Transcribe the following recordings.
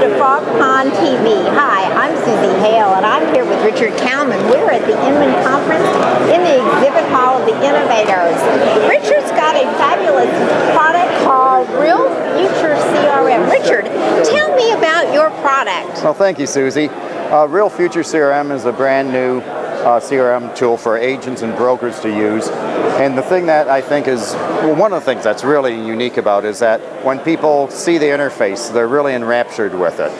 to Frog Pond TV. Hi, I'm Susie Hale and I'm here with Richard Kalman. We're at the Inman Conference in the exhibit hall of the Innovators. Richard's got a fabulous product called Real Future CRM. Richard, tell me about your product. Well, thank you, Susie. Uh, Real Future CRM is a brand new uh, CRM tool for agents and brokers to use. And the thing that I think is, well, one of the things that's really unique about is that when people see the interface, they're really enraptured with it.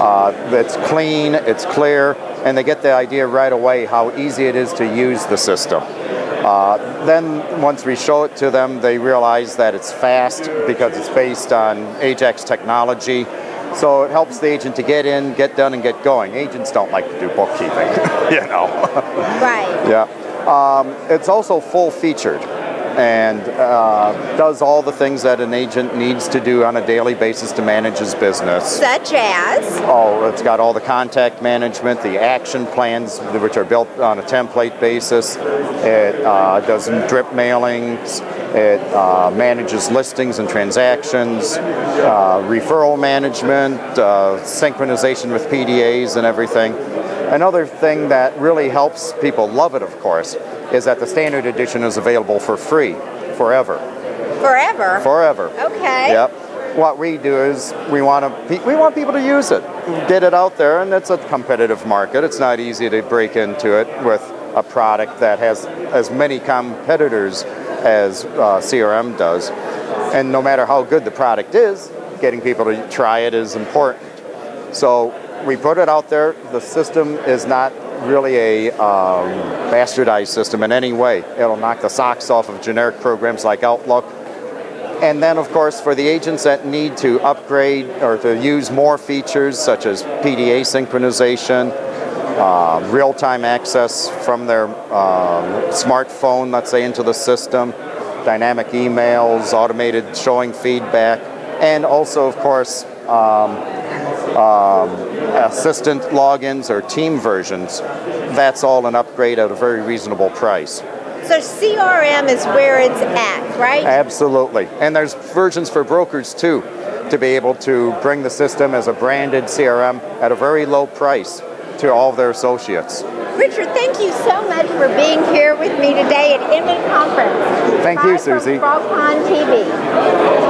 Uh, it's clean, it's clear, and they get the idea right away how easy it is to use the system. Uh, then once we show it to them, they realize that it's fast because it's based on Ajax technology. So it helps the agent to get in, get done, and get going. Agents don't like to do bookkeeping, you know. Right. yeah. Um, it's also full featured and uh, does all the things that an agent needs to do on a daily basis to manage his business. Such as? Oh, it's got all the contact management, the action plans, which are built on a template basis. It uh, does drip mailings. It uh, manages listings and transactions, uh, referral management, uh, synchronization with PDAs and everything. Another thing that really helps people love it, of course, is that the standard edition is available for free forever. Forever? Forever. Okay. Yep. What we do is we want to we want people to use it, get it out there, and it's a competitive market. It's not easy to break into it with a product that has as many competitors as uh, CRM does. And no matter how good the product is, getting people to try it is important. So we put it out there. The system is not really a um, bastardized system in any way. It'll knock the socks off of generic programs like Outlook. And then, of course, for the agents that need to upgrade or to use more features such as PDA synchronization, uh, real-time access from their uh, smartphone, let's say, into the system, dynamic emails, automated showing feedback, and also, of course, um, um, assistant logins or team versions. That's all an upgrade at a very reasonable price. So CRM is where it's at, right? Absolutely. And there's versions for brokers too, to be able to bring the system as a branded CRM at a very low price to all of their associates. Richard, thank you so much for being here with me today at Inman Conference. Thank Bye you, Susie. From Frog Pond TV.